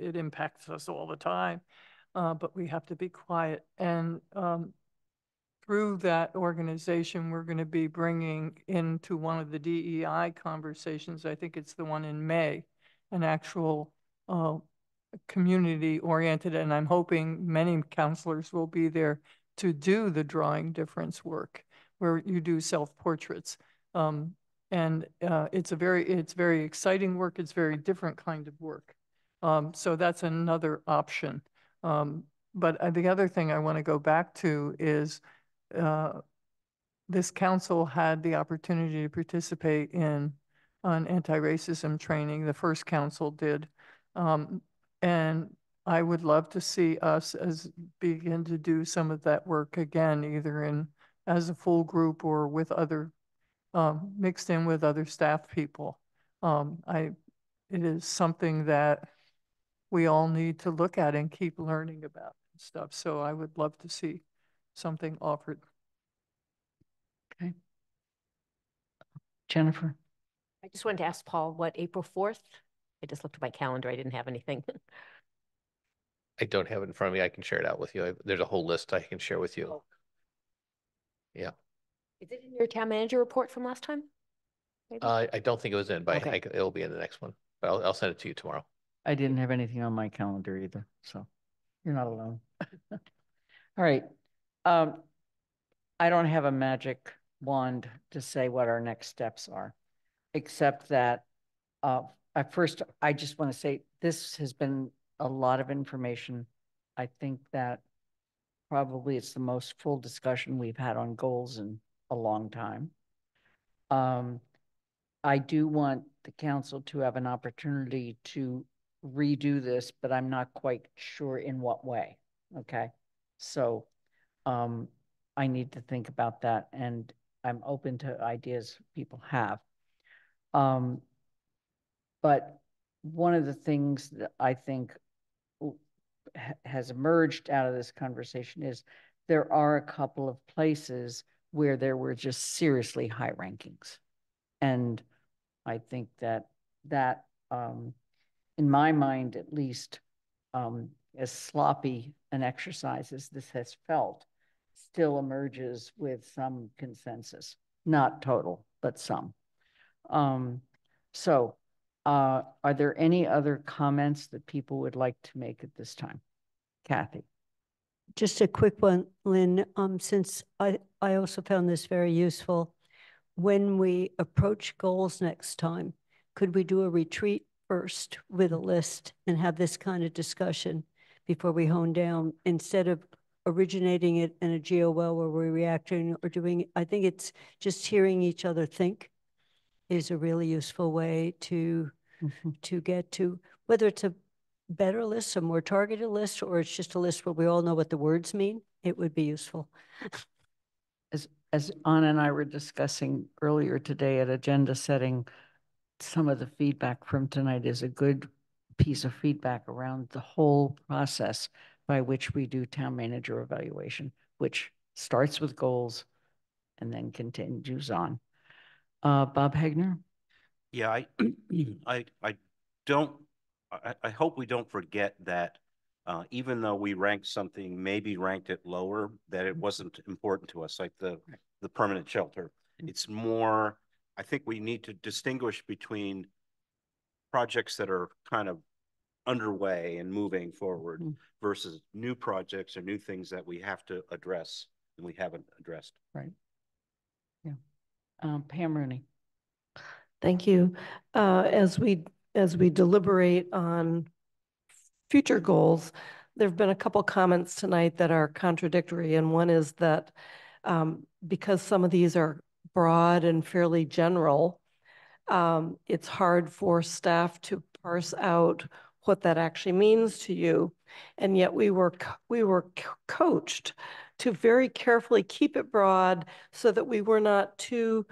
it impacts us all the time. Uh, but we have to be quiet. And, um, through that organization, we're going to be bringing into one of the DEI conversations, I think it's the one in May, an actual, uh, community oriented, and I'm hoping many councilors will be there to do the drawing difference work, where you do self-portraits. Um, and, uh, it's a very, it's very exciting work. It's very different kind of work. Um, so that's another option. Um, but uh, the other thing I want to go back to is, uh, this council had the opportunity to participate in an anti-racism training. The first council did. Um, and I would love to see us as begin to do some of that work again, either in as a full group or with other um, mixed in with other staff people. Um, I, it is something that we all need to look at and keep learning about and stuff. So I would love to see something offered. Okay. Jennifer? I just wanted to ask Paul, what, April fourth? I just looked at my calendar. I didn't have anything. I don't have it in front of me. I can share it out with you. I- There's a whole list I can share with you. Oh. Yeah. Is it in your town manager report from last time? Uh, I don't think it was in, but I Okay. think it'll be in the next one, but I'll, I'll send it to you tomorrow. I didn't have anything on my calendar either, so you're not alone. All right. Um, I don't have a magic wand to say what our next steps are, except that, uh, at first, I just want to say this has been a lot of information. I think that probably it's the most full discussion we've had on goals in a long time. Um, I do want the council to have an opportunity to redo this, but I'm not quite sure in what way, okay? So, um, I need to think about that and I'm open to ideas people have. Um, but one of the things that I think has emerged out of this conversation is there are a couple of places where there were just seriously high rankings. And I think that that, um, in my mind at least, um, as sloppy an exercise as this has felt, still emerges with some consensus, not total, but some. Um, so, uh, are there any other comments that people would like to make at this time? Kathy? Just a quick one, Lynn, um, since I, I also found this very useful. When we approach goals next time, could we do a retreat first with a list and have this kind of discussion before we hone down, instead of originating it in a GOL where we're reacting or doing, I think it's just hearing each other think is a really useful way to, mm-hmm. to get to, whether it's a better list, a more targeted list, or it's just a list where we all know what the words mean, it would be useful. As, as Anna and I were discussing earlier today at agenda setting, some of the feedback from tonight is a good piece of feedback around the whole process by which we do town manager evaluation, which starts with goals and then continues on. Uh, Bob Hegner? Yeah, I, I, I don't, I, I hope we don't forget that uh, even though we ranked something, maybe ranked it lower, that it wasn't important to us, like the, the permanent shelter. It's more, I think we need to distinguish between projects that are kind of underway and moving forward Mhm. versus new projects or new things that we have to address and we haven't addressed. Right. Yeah. Um, Pam Rooney? Thank you. Uh, As we, as we deliberate on future goals, there've been a couple comments tonight that are contradictory, and one is that um, because some of these are broad and fairly general, um, it's hard for staff to parse out what that actually means to you. And yet we were, we were coached to very carefully keep it broad so that we were not too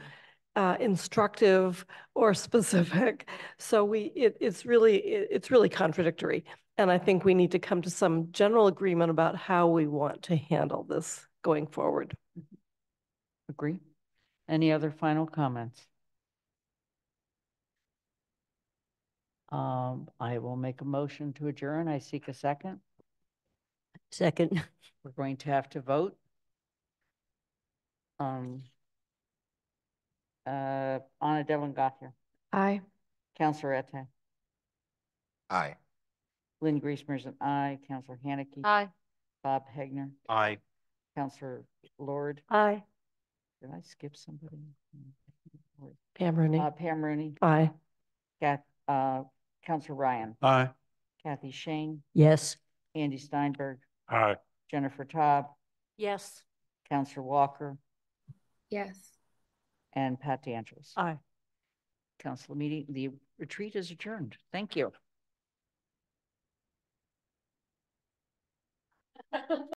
uh, instructive or specific. So we, it, it's really, it- it's really contradictory. And I think we need to come to some general agreement about how we want to handle this going forward. Agree? Any other final comments? Um, I will make a motion to adjourn. I seek a second. Second, We're going to have to vote. Um. Uh, Anna Devlin Gauthier, Aye. Councilor Ette, Aye. Lynn Griesemer's an aye, Councilor Hanneke. Aye. Bob Hegner, Aye. Councilor Lord. aye. Did I skip somebody? Pam Rooney. Uh, Pam Rooney, Aye. Kath, uh, Councilor Ryan, Aye. Kathy Shane, Yes. Andy Steinberg, Aye. Jennifer Todd, Yes. Councilor Walker, Yes. and Pat DeAngelis. Aye. Council meeting, the retreat is adjourned. Thank you.